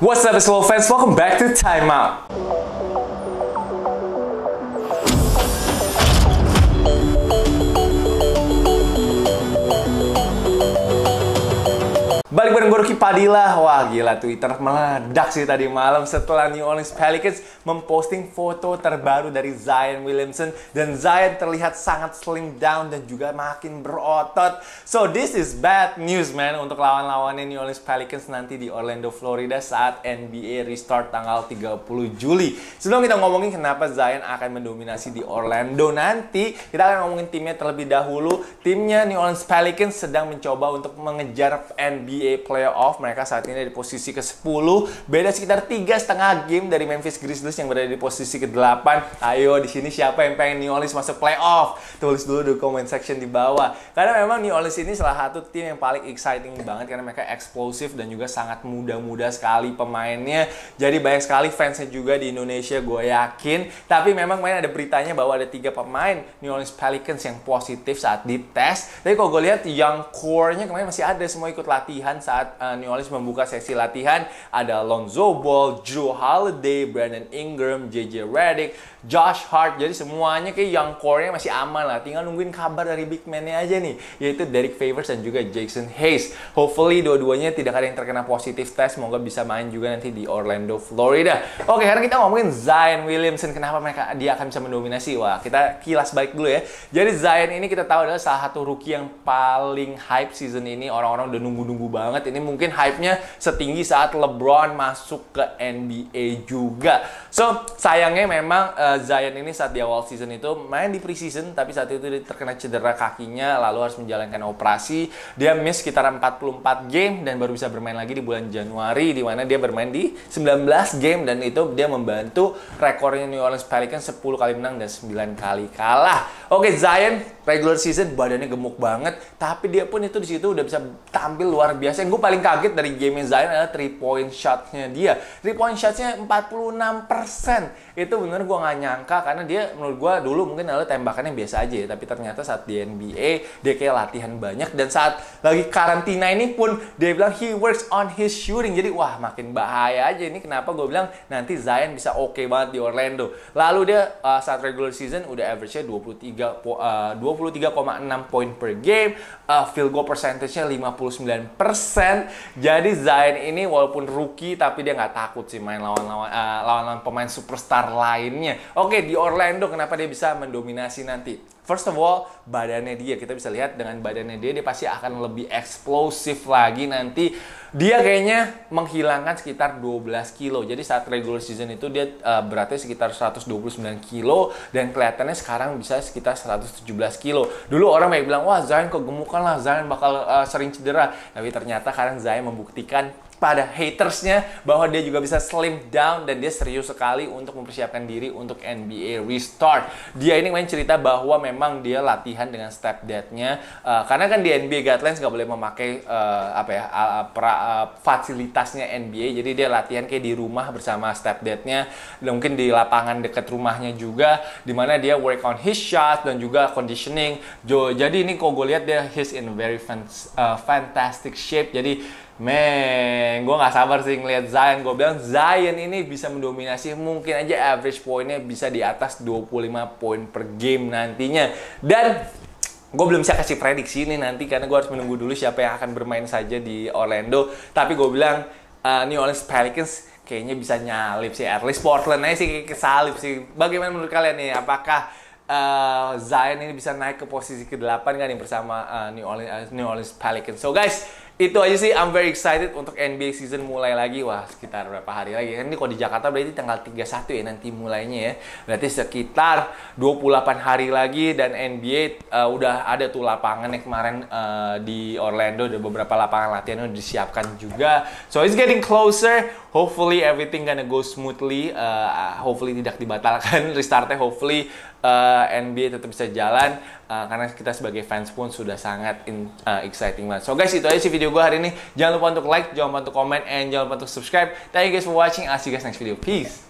What's up, basketball fans? Welcome back to Time Out. Ruki Padilla. Wah gila Twitter meledak sih tadi malam setelah New Orleans Pelicans memposting foto terbaru dari Zion Williamson dan Zion terlihat sangat slim down dan juga makin berotot. So this is bad news man untuk lawan-lawannya New Orleans Pelicans nanti di Orlando, Florida saat NBA restart tanggal 30 Juli. Sebelum kita ngomongin kenapa Zion akan mendominasi di Orlando nanti, kita akan ngomongin timnya terlebih dahulu. Timnya New Orleans Pelicans sedang mencoba untuk mengejar NBA playoff. Mereka saat ini ada di posisi ke-10. Beda sekitar tiga setengah game dari Memphis Grizzlies yang berada di posisi ke-8. Ayo, di sini siapa yang pengen New Orleans masuk playoff? Tulis dulu di comment section di bawah. Karena memang New Orleans ini salah satu tim yang paling exciting banget karena mereka eksplosif dan juga sangat muda-muda sekali pemainnya. Jadi banyak sekali fansnya juga di Indonesia, gue yakin. Tapi memang main ada beritanya bahwa ada tiga pemain New Orleans Pelicans yang positif saat dites. Tapi kalau gue lihat yang core-nya kemarin masih ada semua ikut latihan saat uh, New Orleans membuka sesi latihan ada Lonzo Ball, Drew Holiday, Brandon Ingram, JJ Redick, Josh Hart. Jadi semuanya kayak yang core-nya masih aman lah. Tinggal nungguin kabar dari big man-nya aja nih, yaitu Derek Favors dan juga Jason Hayes. Hopefully dua-duanya tidak ada yang terkena positif tes. Semoga bisa main juga nanti di Orlando, Florida. Oke, sekarang kita ngomongin Zion Williamson. Kenapa mereka dia akan bisa mendominasi? Wah, kita kilas baik dulu ya. Jadi Zion ini kita tahu adalah salah satu rookie yang paling hype season ini. Orang-orang udah nunggu-nunggu banget. Ini mungkin hype-nya setinggi saat LeBron masuk ke NBA juga. So, sayangnya memang uh, Zion ini saat di awal season itu main di preseason, tapi saat itu dia terkena cedera kakinya, lalu harus menjalankan operasi. Dia miss sekitar 44 game dan baru bisa bermain lagi di bulan Januari, di mana dia bermain di 19 game dan itu dia membantu rekornya New Orleans Pelicans 10 kali menang dan 9 kali kalah. Oke, Zion regular season badannya gemuk banget, tapi dia pun itu di situ udah bisa tampil luar biasa. Yang gue paling kaget dari game Zion adalah 3 point shotnya dia. 3 point shotnya 46%. Itu bener gue nggak nyangka karena dia menurut gue dulu mungkin adalah tembakannya biasa aja ya. Tapi ternyata saat di NBA dia kayak latihan banyak dan saat lagi karantina ini pun dia bilang he works on his shooting. Jadi wah makin bahaya aja ini kenapa gue bilang nanti Zion bisa oke okay banget di Orlando. Lalu dia uh, saat regular season udah average-nya 23 uh, 23,6 poin per game, uh, field goal percentage-nya 59%. Jadi Zion ini walaupun rookie tapi dia nggak takut sih main lawan-lawan uh, lawan-lawan pemain superstar lainnya. Oke, di Orlando kenapa dia bisa mendominasi nanti? First of all, badannya dia kita bisa lihat dengan badannya dia dia pasti akan lebih eksplosif lagi nanti. Dia kayaknya menghilangkan sekitar 12 kilo. Jadi saat regular season itu dia uh, beratnya sekitar 129 kilo dan kelihatannya sekarang bisa sekitar 117 kilo. Dulu orang yang bilang, "Wah, Zion kegemukan lah, Zion bakal uh, sering cedera." Tapi ternyata sekarang Zion membuktikan pada hatersnya bahwa dia juga bisa slim down dan dia serius sekali untuk mempersiapkan diri untuk NBA restart. Dia ini main cerita bahwa memang dia latihan dengan step dadnya uh, karena kan di NBA guidelines nggak boleh memakai uh, apa ya uh, pra, uh, fasilitasnya NBA jadi dia latihan kayak di rumah bersama step dadnya dan mungkin di lapangan dekat rumahnya juga di mana dia work on his shot dan juga conditioning. Jadi ini kok gue lihat dia he's in very uh, fantastic shape jadi Men, gue nggak sabar sih ngeliat Zion. Gue bilang Zion ini bisa mendominasi, mungkin aja average poinnya bisa di atas 25 poin per game nantinya. Dan gue belum bisa kasih prediksi ini nanti karena gue harus menunggu dulu siapa yang akan bermain saja di Orlando. Tapi gue bilang uh, New Orleans Pelicans kayaknya bisa nyalip sih. At least Portland aja sih kesalip sih. Bagaimana menurut kalian nih? Apakah uh, Zion ini bisa naik ke posisi ke-8 kan nih bersama uh, New Orleans uh, New Orleans Pelicans. So guys, itu aja sih I'm very excited untuk NBA season mulai lagi. Wah sekitar berapa hari lagi? Ini kalau di Jakarta berarti tanggal 31 ya nanti mulainya ya. Berarti sekitar 28 hari lagi dan NBA uh, udah ada tuh lapangan yang kemarin uh, di Orlando. Ada beberapa lapangan latihan udah disiapkan juga. So it's getting closer hopefully everything gonna go smoothly uh, hopefully tidak dibatalkan restartnya hopefully uh, NBA tetap bisa jalan uh, karena kita sebagai fans pun sudah sangat in, uh, exciting banget so guys itu aja sih video video gue hari ini. Jangan lupa untuk like, jangan lupa untuk comment, and jangan lupa untuk subscribe. Thank you guys for watching. I'll see you guys next video. Peace.